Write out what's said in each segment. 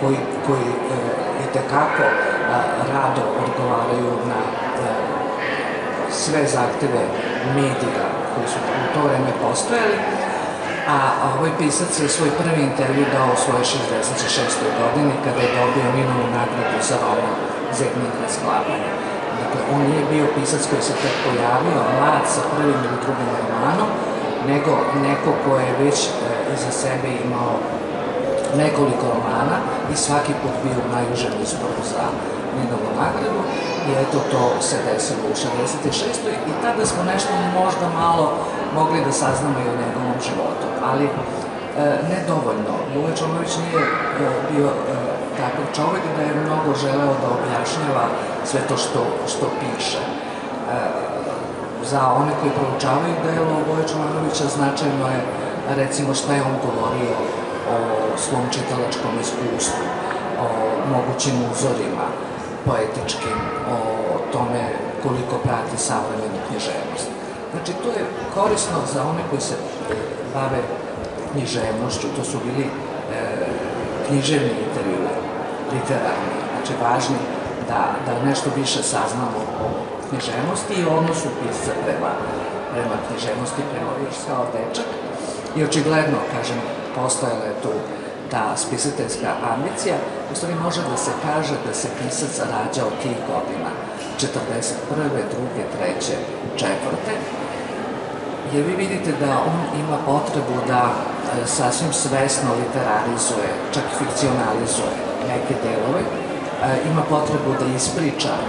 koji, koji e, i e, rado odgovaraju na e, sve zahteve medija koji su u to vreme postojali, a ovaj pisac je svoj prvi intervju dao u svoje 66. godini kada je dobio Ninovu nagradu za roman Zegnika sklapanja. Dakle, on nije bio pisac koji se tek pojavio, mlad sa prvim ili drugim romanom, nego neko ko je već e, iza sebe imao nekoliko romana i svaki put bio u izboru za Ninovu nagradu i eto to se desilo u 66. i tada smo nešto možda malo mogli da saznamo i o njegovom životu, ali e, ne dovoljno. Lule Čomović nije e, bio e, takav čovek da je mnogo želeo da objašnjava sve to što, što piše. E, za one koji proučavaju delo Voje Čomanovića značajno je recimo šta je on govorio svom čitalačkom iskustvu, o mogućim uzorima poetičkim, o tome koliko prati savremenu književnost. Znači, to je korisno za one koji se bave književnošću, to su bili e, književni intervjue, literarni, znači važni da, da nešto više saznamo o književnosti i odnosu pisca prema, prema književnosti, prema još kao dečak. I očigledno, kažem, postojala je tu ta spisateljska ambicija, u stvari može da se kaže da se pisac rađao tih godina, 41. druge, treće, četvrte, jer vi vidite da on ima potrebu da e, sasvim svesno literarizuje, čak fikcionalizuje neke delove, e, ima potrebu da ispriča e,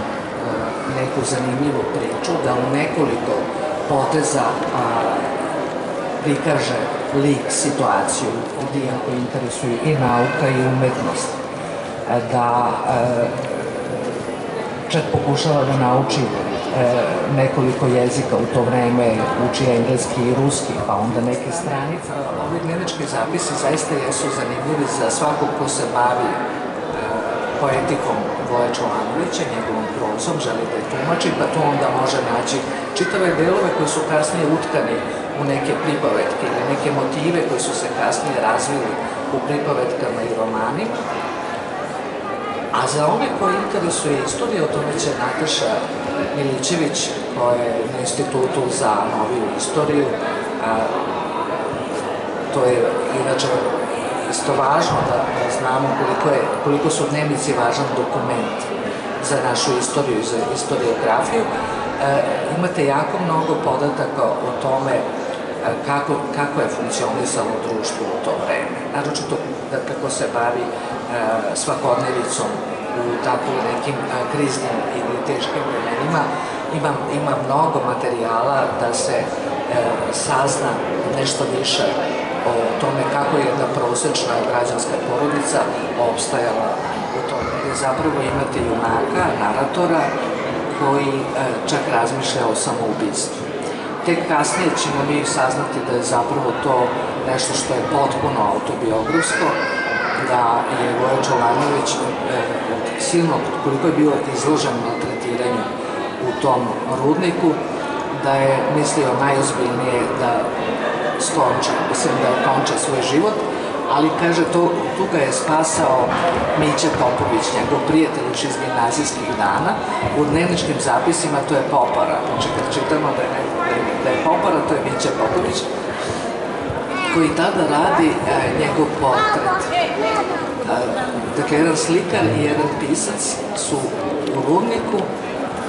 neku zanimljivu priču, da u nekoliko poteza prikaže lik, situaciju, gdje iako interesuju i nauka i umetnost, da čak pokušava da nauči E, nekoliko jezika u to vreme, uči engleski i ruski, pa onda neke stranice. Ovi dnevnički zapisi zaista jesu zanimljivi za svakog ko se bavi e, poetikom Voja Čovanovića, njegovom prozom, želi da je tumači, pa tu onda može naći čitave delove koji su kasnije utkani u neke pripovetke ili neke motive koji su se kasnije razvili u pripovetkama i romanima A za one koji interesuje istoriju, o tome će Nataša Milićević, koja je na institutu za noviju istoriju, a, to je inače isto važno da, da znamo koliko, je, koliko su dnevnici važan dokument za našu istoriju i za historiografiju. E, imate jako mnogo podataka o tome e, kako, kako je funkcionisalo društvo u to vreme. Naročito da kako se bavi E, svakodnevicom u tako nekim e, kriznim ili teškim vremenima. Ima, ima mnogo materijala da se e, sazna nešto više o tome kako je jedna prosečna građanska porodica opstajala u tome. Gde zapravo imate junaka, naratora, koji e, čak razmišlja o samoubistvu. Tek kasnije ćemo mi saznati da je zapravo to nešto što je potpuno autobiografsko, da je Voja Čolanović e, od silnog, koliko je bio izložen maltretiranju u tom rudniku, da je mislio najozbiljnije da skonča, mislim da konča svoj život, ali kaže, to, tu ga je spasao Mića Popović, njegov prijatelj iz gimnazijskih dana. U dnevničkim zapisima to je Popara. Znači, kad čitamo da je, da je Popara, to je Mića Popović koji tada radi e, njegov portret. E, dakle, jedan slikar i jedan pisac su u rudniku,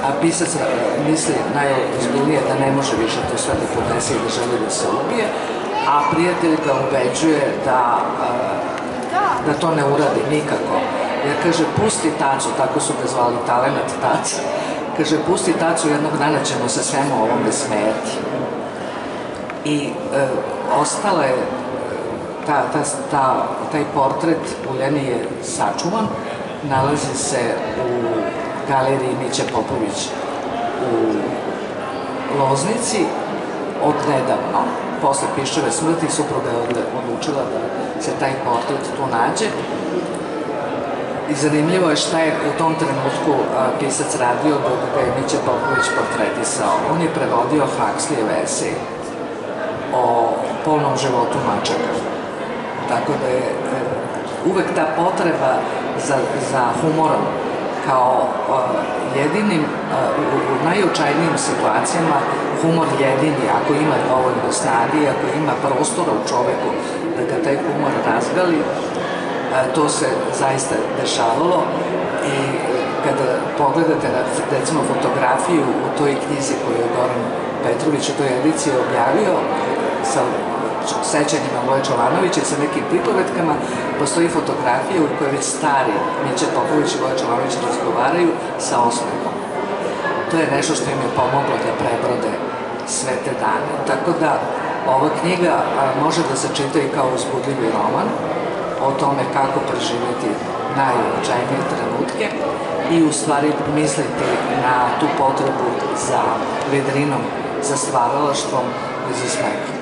a pisac e, misli najozbiljnije da ne može više to sve da podnese i da želi da se ubije, a prijatelj ga ubeđuje da, e, da to ne uradi nikako. Jer kaže, pusti tacu, tako su ga zvali talenat tac, kaže, pusti tacu, jednog dana ćemo se svemu ovome smijeti i e, ostala je ta, ta, ta, taj portret Uljene je sačuvan, nalazi se u galeriji Miće Popović u Loznici od nedavno. Posle Pišove smrti supruga je odlučila da se taj portret tu nađe. I zanimljivo je šta je u tom trenutku a, pisac radio dok ga je Miće Popović portretisao. On je prevodio Huxley esej o polnom životu mačaka. Tako da je e, uvek ta potreba za, za humorom kao jedinim, u, najučajnijim situacijama humor jedini, ako ima dovoljno snagi, ako ima prostora u čoveku da ga taj humor razgali, to se zaista dešavalo. I kada pogledate recimo fotografiju u toj knjizi koju je Goran Petrović u toj ediciji objavio sa sećanjima Voje i sa nekim pripovetkama, postoji fotografija u kojoj već stari Miće Popović i Voje Čolanović razgovaraju sa osmehom. To je nešto što im je pomoglo da prebrode sve te dane. Tako da ova knjiga može da se čita i kao uzbudljivi roman o tome kako preživeti najučajnije trenutke i u stvari misliti na tu potrebu za vedrinom, za stvaralaštvom i za smehom.